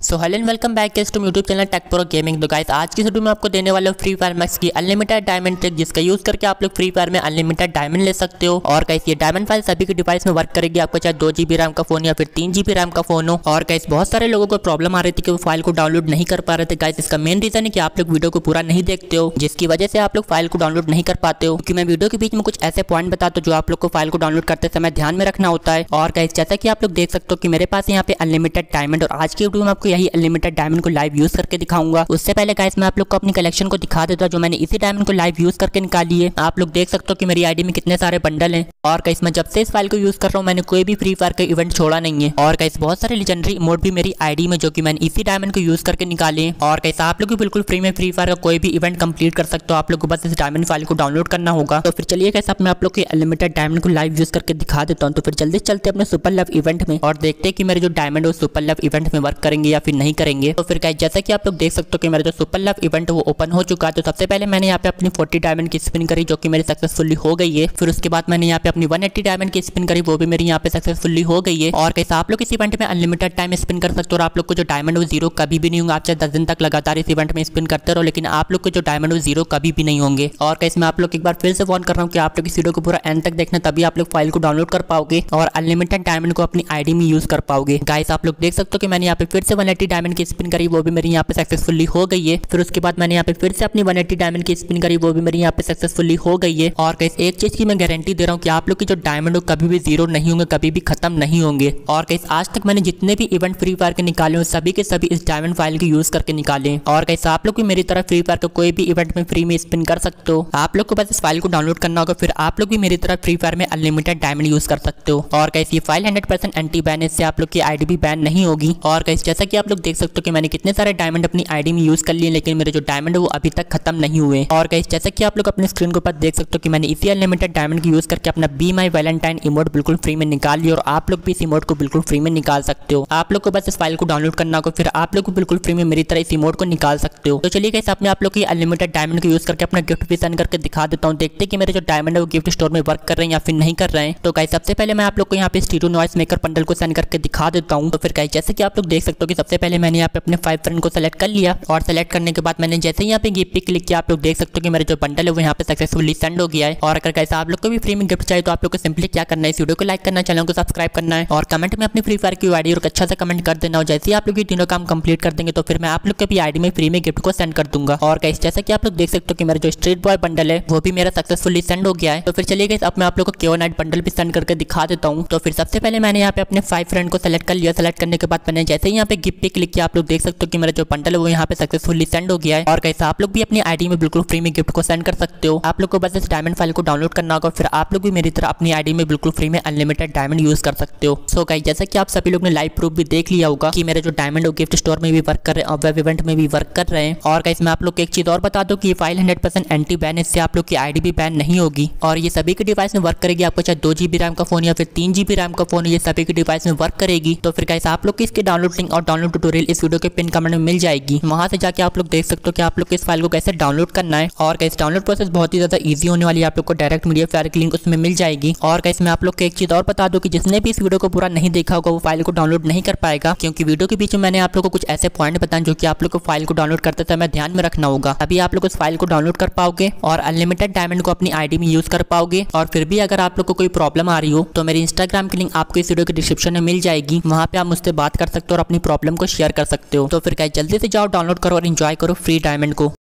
So hello and welcome back guest to YouTube channel tech pro gaming तो guys आज की video में आपको देने वाला फ्री फायर मैक्स की अनलिमिटेड डायमंड ट्रिक जिसका यूज़ करके आप लोग फ्री फायर में अनलिमिटेड डायमंड ले सकते हो। और गाइस ये डायमंड फ़ाइल सभी के डिवाइस में वर्क करेगी। आपको चाहे दो जीबी रैम का फ़ोन या फिर तीन जीबी रैम का फ़ोन हो। और गाइस बहुत सारे लोगों को प्रॉब्लम आ रही थी कि वो फ़ाइल को डाउनलोड नहीं कर पा रहे थे। गाइस इसका मेन रीजन है कि आप लोग वीडियो को पूरा नहीं देखते हो, जिसकी वजह से आप लोग फ़ाइल को डाउनलोड नहीं कर पाते हो। क्योंकि मैं वीडियो के बीच में कुछ ऐसे पॉइंट बताता हूँ जो आप लोग को फ़ाइल को डाउनलोड करते समय ध्यान में रखना होता है। और गाइस जैसा कि आप लोग देख सकते हो कि मेरे पास यहाँ पे अनलिमिटेड डायमंड और आज की वीडियो में आपको यही अनलिमिटेड डायमंड को लाइव यूज़ करके दिखाऊँगा। उससे पहले गाइस मैं आप लोग को अपनी कलेक्शन को दिखा देता हूँ, जो मैंने इसी डायमंड को लाइव यूज़ करके निकाली है। आप लोग देख सकते हो कि मेरी आईडी में कितने सारे बंडल हैं। और गाइस मैं जब से इस फ़ाइल को यूज़ कर रहा हूँ, मैंने कोई भी फ्री फायर का इवेंट छोड़ा नहीं है। और गाइस बहुत सारे लेजेंडरी मोड भी मेरी आईडी में, जो कि मैंने इसी डायमंड को यूज़ करके निकाले हैं। और गाइस आप लोग भी बिल्कुल फ्री में फ्री फायर का कोई भी इवेंट कंप्लीट कर सकते हो। आप लोग को बस इस डायमंड फ़ाइल को डाउनलोड करना होगा। तो फिर चलिए कैसे मैं आप लोग के अनलिमिटेड डायमंड को लाइव यूज़ करके दिखा देता हूँ। तो फिर जल्दी चलते अपने सुपर लव इवेंट में और देखते हैं कि मेरे जो डायमंड सुपर लव इवेंट में वर्क करेंगे या फिर नहीं करेंगे। तो फिर जैसा कि आप लोग देख सकते हो कि मेरा जो सुपर लव इवेंट वो ओपन हो चुका है। तो सबसे पहले मैंने यहाँ पे अपनी 40 डायमंड की स्पिन करी, जो कि मेरी सक्सेसफुली हो गई है। फिर उसके बाद मैंने यहाँ पे अपनी 180 डायमंड की स्पिन करी, वो भी मेरी यहाँ पे सक्सेसफुली हो गई है। और कैसे आप लोग इस इवेंट में अनलिमिटेड टाइम स्पिन कर सकते हो और आप लोग को जो डायमंड ज़ीरो कभी भी नहीं होंगे। आप चाहे दस दिन तक लगातार इस इवेंट में स्पिन करते रहो, लेकिन आप लोग को जो डायमंड ज़ीरो कभी भी नहीं होंगे। और कैसे मैं आप लोग एक बार फिर से फ़ोन कर रहा हूँ कि आप लोग इस वीडियो को पूरा एंड तक देखना, तभी आप लोग फ़ाइल को डाउनलोड कर पाओगे और अनलिमिटेड डायमंड को अपनी आईडी में यूज़ कर पाओगे। गाइस आप लोग देख सकते हो कि मैंने यहाँ पे फिर से वन डायमंड की स्पिन करी, वो भी मेरी यहाँ पे सक्सेसफुली हो गई है। फिर उसके बाद मैंने यहाँ पे फिर से अपनी 180 डायमंड की स्पिन करी, वो भी मेरी यहाँ पे सक्सेसफुली हो गई है। और कैसे एक चीज़ की मैं गारंटी दे रहा हूँ कि आप लोग की जो डायमंड हो कभी भी ज़ीरो नहीं होंगे, कभी भी खत्म नहीं होंगे। और कैसे आज तक मैंने जितने भी इवेंट फ्री फायर के निकाले सभी के सभी इस डायमंड फ़ाइल के यूज़ करके निकाले और कैसे आप लोग भी मेरी तरह फ्री फायर का कोई भी इवेंट में फ्री में स्पिन कर सकते हो। आप लोग को बस इस फ़ाइल को डाउनलोड करना होगा, फिर आप लोग भी मेरी तरह फ्री फायर में अनलिमिटेड डायमंड यूज़ कर सकते हो। और कैसे file hundred percent anti ban इससे आप लोग की आईडी भी बैन नहीं होगी। और कैसे जैसा कि आप लोग देख सकते हो कि मैंने कितने सारे डायमंड अपनी आईडी में यूज़ कर लिए, लेकिन मेरे जो डायमंड वो अभी तक खत्म नहीं हुए। और गाइस जैसा कि आप लोग अपने स्क्रीन के ऊपर देख सकते हो कि मैंने इसी अनलिमिटेड डायमंड यूज़ करके अपना बी माई वैलेंटाइन इमोट बिल्कुल फ्री में निकाल लिया, और आप लोग भी इस इमोट को बिल्कुल फ्री में निकाल सकते हो। आप लोग को बस इस फ़ाइल को डाउनलोड करना होगा, फिर आप लोग को बिल्कुल फ्री में मेरी तरह इस इमोट को निकाल सकते हो। तो चलिए गाइस अपने आप लोग की अनलिमिटेड डायमंड को यूज़ करके अपना गिफ्ट भी सेंड करके दिखा देता हूँ। देखते कि मेरे जो डायमंड है वो गिफ्ट स्टोर में वर्क कर रहे हैं या फिर नहीं कर रहे हैं। तो गाइस सबसे पहले मैं आप लोग को यहाँ पे स्टीरो नॉइस मेकर पंडल को सेंड करके दिखा देता हूँ। तो फिर गाइस जैसे कि आप लोग देख सकते हो कि सबसे पहले मैंने यहाँ पे अपने फाइव फ्रेंड को सेलेक्ट कर लिया और सेलेक्ट करने के बाद मैंने जैसे ही यहाँ पे गिफ्ट पे क्लिक किया, आप लोग देख सकते हो कि मेरा जो बंडल है वो यहाँ पे सक्सेसफुली सेंड हो गया है। और अगर कैसे आप लोग को भी फ्री में गिफ्ट चाहिए तो आप लोग को सिंपली क्या करना है, इस वीडियो को लाइक करना चैनल को सब्सक्राइब करना है। और कमेंट में अपनी फ्री फायर की आईडी और अच्छा से कमेंट कर देना और जैसे ही आप लोग ये तीनों काम कंप्लीट कर देंगे तो फिर मैं आप लोग के भी आईडी में फ्री में गिफ्ट को सेंड कर दूँगा। और कैसे जैसे कि आप लोग देख सकते हो कि मेरा जो स्ट्रीट बॉय बंडल है, वो भी मेरा सक्सेसफुली सेंड हो गया है। तो फिर चलिए गए अब मैं आप लोग को केओ नाइट बंडल भी सेंड करके दिखा देता हूँ। तो फिर सबसे पहले मैंने यहाँ पे अपने फाइव फ्रेंड को सेलेक्ट कर लिया। सेलेक्ट करने के बाद मैंने जैसे ही यहाँ पे गिफ्ट पे क्लिक किया, आप लोग देख सकते हो कि मेरा जो बंडल है वो यहाँ पे सक्सेसफुली सेंड हो गया है। और कैसे आप लोग भी अपनी आईडी में बिल्कुल फ्री में गिफ्ट को सेंड कर सकते हो। आप लोग को बस इस डायमंड फ़ाइल को डाउनलोड करना होगा फिर आप लोग भी मेरी तरह अपनी आईडी में बिल्कुल फ्री में अनलिमिटेड डायमंड यूज़ कर सकते हो। सो गाइस जैसा कि आप सभी लोग ने लाइव प्रूफ भी देख लिया होगा कि मेरे जो डायमंड गिफ्ट स्टोर में भी वर्क कर रहे हैं, और वेब इवेंट में भी वर्क कर रहे हैं। और गाइस मैं आप लोग को एक चीज़ और बता दूँ कि file hundred percent anti ban इससे आप लोग की आईडी भी बैन नहीं होगी। और ये सभी के डिवाइस में वर्क करेगी आपको, चाहे दो जीबी रैम का फ़ोन या फिर तीन जीबी रैम का फ़ोन ये सभी के डिवाइस में वर्क करेगी। तो फिर गाइस आप लोग इसके डाउनलोड लिंक और डाउनलोड ट्यूटोरियल इस वीडियो के पिन कमेंट में मिल जाएगी। वहाँ से जाके आप लोग देख सकते हो कि आप लोग इस फ़ाइल को कैसे डाउनलोड करना है। और कैसे डाउनलोड प्रोसेस बहुत ही ज़्यादा ईजी होने वाली है। आप लोग को डायरेक्ट मीडिया फायर की लिंक उसमें मिल जाएगी। और कैसे मैं आप लोग को एक चीज़ और बता दूँ कि जिसने भी इस वीडियो को पूरा नहीं देखा होगा, वो फ़ाइल को डाउनलोड नहीं कर पाएगा। क्योंकि वीडियो के बीच में मैंने आप लोग को कुछ ऐसे पॉइंट बताए जो कि आप लोग को फ़ाइल को डाउनलोड करते समय ध्यान में रखना होगा। अभी आप लोग उस फ़ाइल को डाउनलोड कर पाओगे और अनलिमिटेड डायमंड को अपनी आईडी में यूज़ कर पाओगे। और फिर भी अगर आप लोग को कोई प्रॉब्लम आ रही हो तो मेरी इंस्टाग्राम की लिंक आपको इस वीडियो के डिस्क्रिप्शन में मिल जाएगी। वहाँ पे आप मुझसे बात कर सकते हो और अपनी प्रॉब्लम को शेयर कर सकते हो। तो फिर क्या जल्दी से जाओ डाउनलोड करो और इन्जॉय करो फ्री डायमंड को।